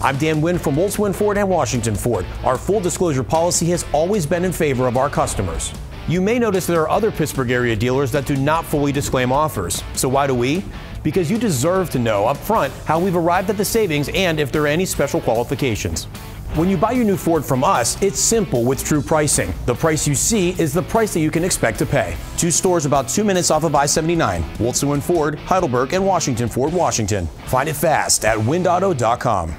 I'm Dan Wind from Woltz Wind Ford and Washington Ford. Our full disclosure policy has always been in favor of our customers. You may notice there are other Pittsburgh area dealers that do not fully disclaim offers. So why do we? Because you deserve to know up front how we've arrived at the savings and if there are any special qualifications. When you buy your new Ford from us, it's simple with true pricing. The price you see is the price that you can expect to pay. Two stores about two minutes off of I-79, Woltz Ford, Heidelberg, and Washington Ford, Washington. Find it fast at windauto.com.